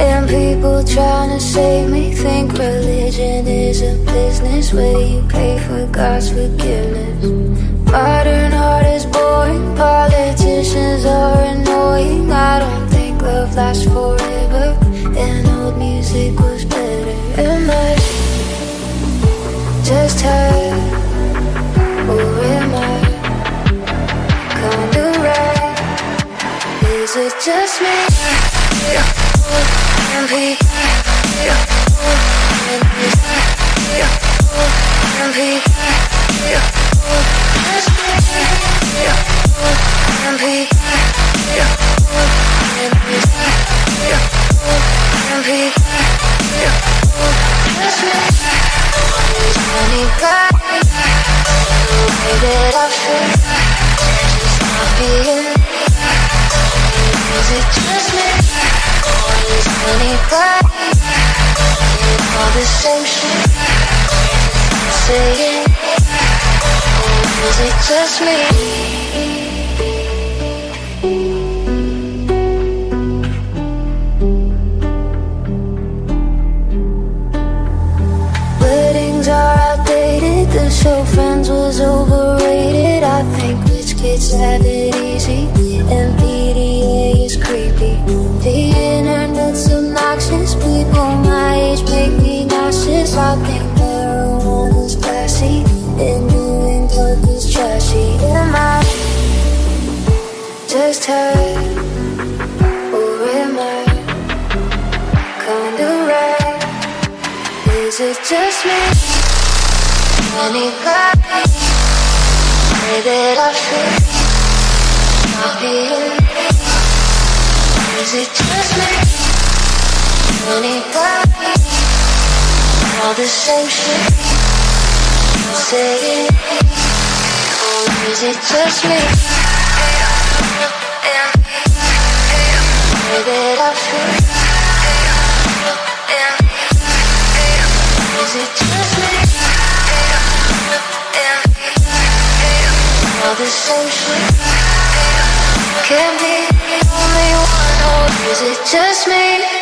And people trying to save me think religion is a business where you pay for God's forgiveness. Modern art is boring, politicians are annoying. I don't think love lasts forever, and old music was better. Am I just hurt, or am I kinda right? Is it just me? Feel, kids have it easy, and age make me nauseous. I think marijuana's classy, and doing dope is trashy. Am I just hurt, or am I kinda right? Is it just me? Anybody say that I feel not being? Is it just me? Anybody all the same shit saying? Or oh, is it just me? Say that I feel. Is it just me? All the same shit Can't be the only one Or is it just me?